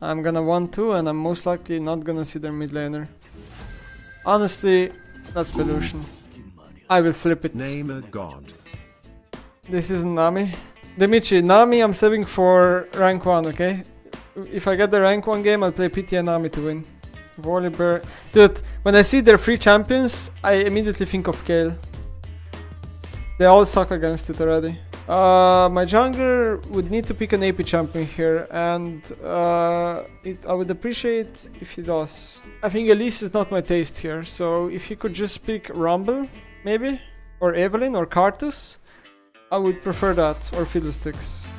I'm gonna 1-2 and I'm most likely not gonna see their mid laner. Honestly, that's pollution. I will flip it. Name a god. This is Nami. Dimitri, Nami I'm saving for rank 1, okay? If I get the rank 1 game, I'll play PT and Nami to win. Volibear. Dude, when I see their free champions, I immediately think of Kayle. They all suck against it already. Uh, my jungler would need to pick an AP champion here, and uh, it, I would appreciate if he does. I think Elise is not my taste here, so if he could just pick Rumble, maybe? Or Evelynn, or Karthus, I would prefer that, or Fiddlesticks.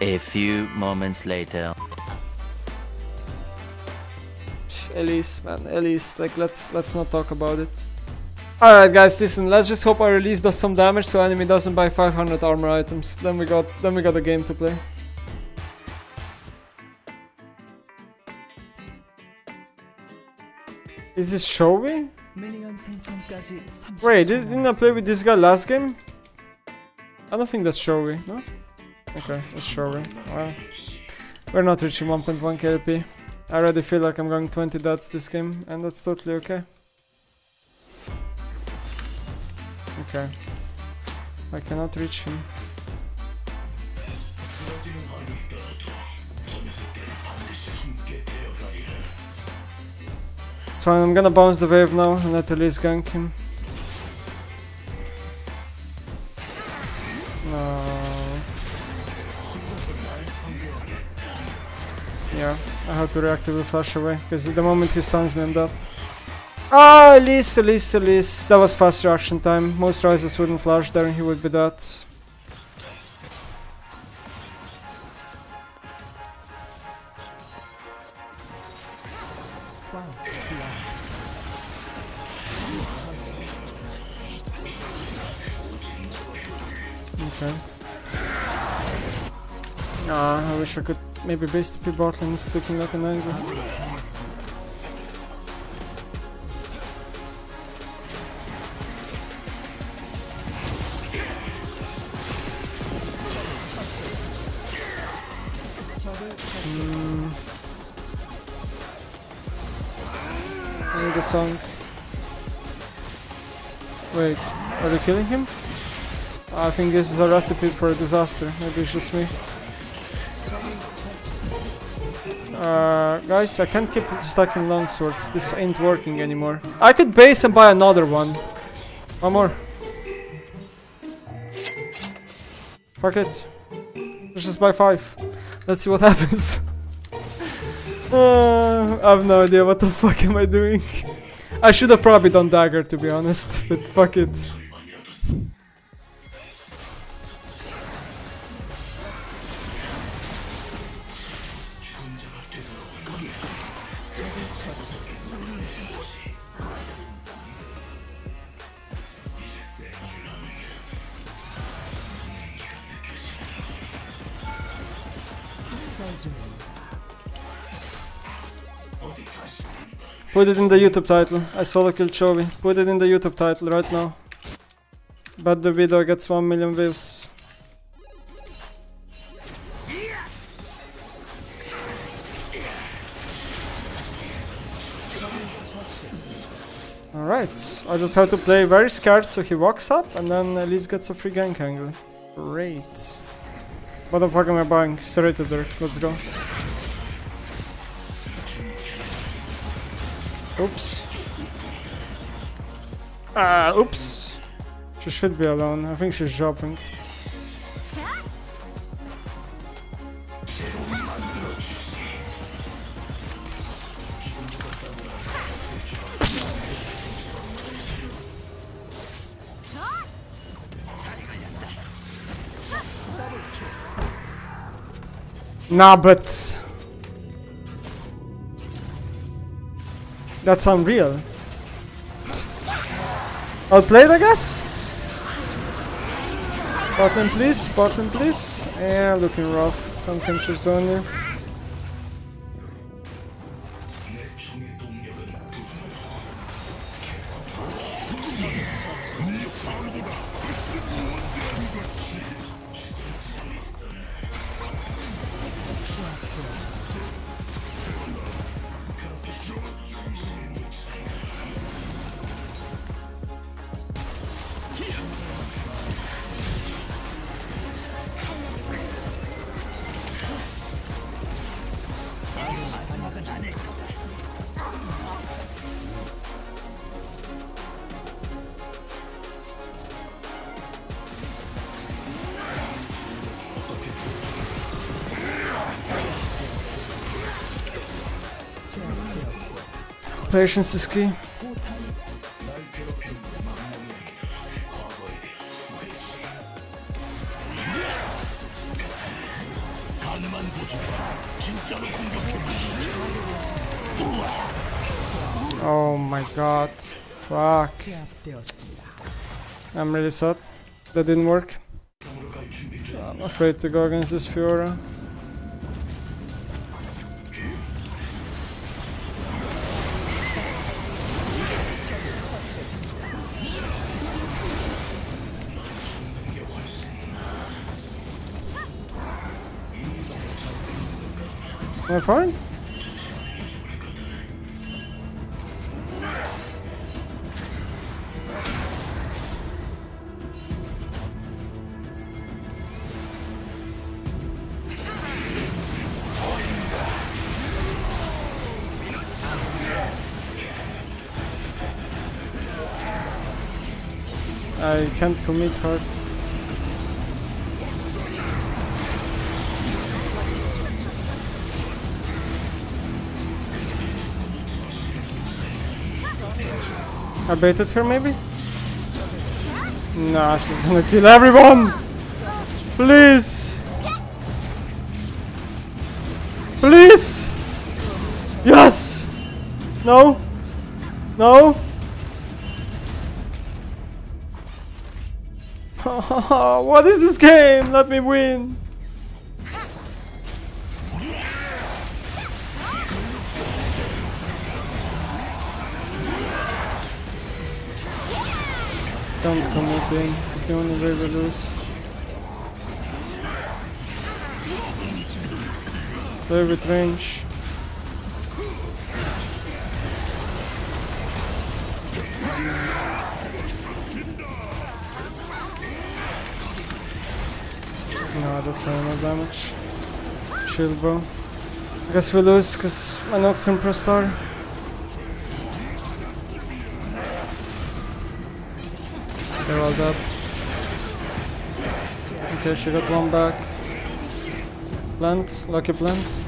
A few moments later. Elise, man, Elise, like let's let's not talk about it. Alright guys, listen, let's just hope our Elise does some damage so enemy doesn't buy 500 armor items. Then we got then we got a game to play. Is this Chovy? Wait, did, didn't I play with this guy last game? I don't think that's Chovy, no? Okay, that's Chovy. Wow. We're not reaching 1.1 KLP. I already feel like I'm going 20 dots this game, and that's totally okay. Okay. I cannot reach him. It's fine, I'm gonna bounce the wave now and let Elise gank him. No. Yeah, I have to react reactively flash away, because the moment he stuns me I'm dead. Ah, Elise, Elise, Elise. That was fast reaction time. Most Ryzes wouldn't flash there and he would be dead. Okay. Ah, I wish I could maybe base the P bot lane is looking like an angle. Hmm. I need a song. Wait, are they killing him? I think this is a recipe for a disaster. Maybe it's just me. Uh, guys, I can't keep stuck in long swords. This ain't working anymore. I could base and buy another one. One more. Fuck it. Let's just buy five. Let's see what happens. uh, I have no idea what the fuck am I doing. I should have probably done dagger to be honest, but fuck it. Put it in the YouTube title. I solo killed Chovy. Put it in the YouTube title right now. But the video gets 1 million views. Alright, I just have to play very scared so he walks up and then at least gets a free gank angle. Great. What the fuck am I buying? Serrated Dirk, let's go. Oops. Ah, oops. She should be alone. I think she's dropping. Nah, but that's unreal. I'll play it, I guess. Bottom, please. Bottom, please. Yeah, looking rough. Don't control zone Patience is key. Oh my god. Fuck. I'm really sad. That didn't work. I'm afraid to go against this Fiora. Am I fine? I can't commit hard. I baited her maybe? Nah, she's gonna kill everyone! Please! Please! Yes! No? No? what is this game? Let me win! Don't committing. It's the only way we lose. Play with range. No, that's not enough damage. Shield bow. I guess we lose because my Nocturne Pro Star. They're all dead. Okay, she got one back. Plant, lucky plant.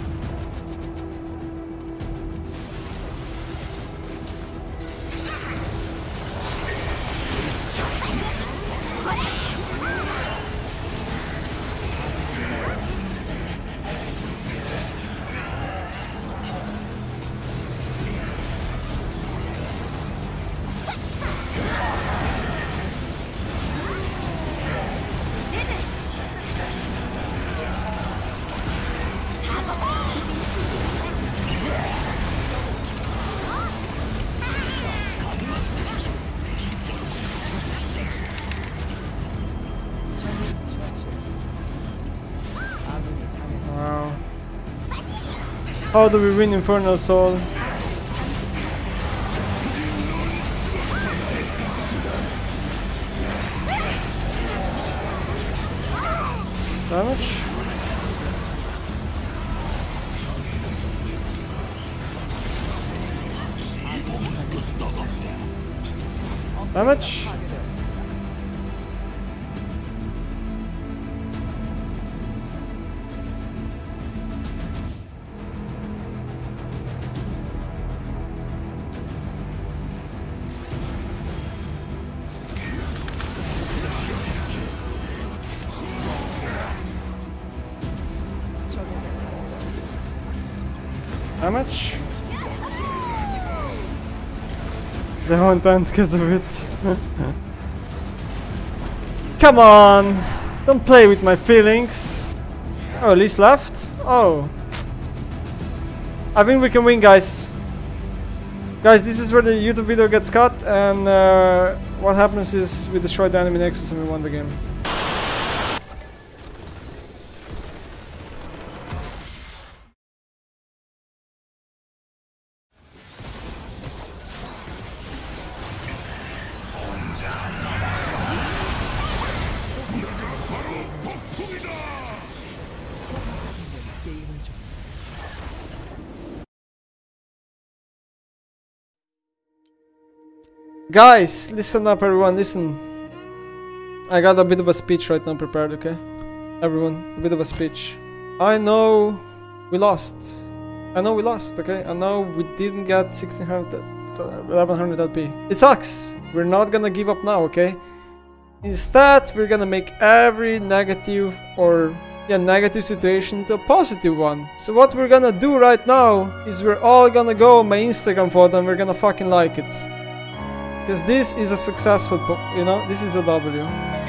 How do we win Infernal Soul? Damage? Damage? Damage? They won't end because of it. Come on! Don't play with my feelings. Oh, Lee's left? Oh. I think we can win, guys. Guys, this is where the YouTube video gets cut, and uh, what happens is we destroy the enemy nexus and we won the game. Guys, listen up everyone, listen. I got a bit of a speech right now prepared, okay? Everyone, a bit of a speech. I know we lost. I know we lost, okay? I know we didn't get 1600, 1100 LP. It sucks. We're not gonna give up now, okay? Instead, we're gonna make every negative or yeah, negative situation to a positive one. So what we're gonna do right now is we're all gonna go on my Instagram photo and we're gonna fucking like it. Because this is a successful, book, you know, this is a W.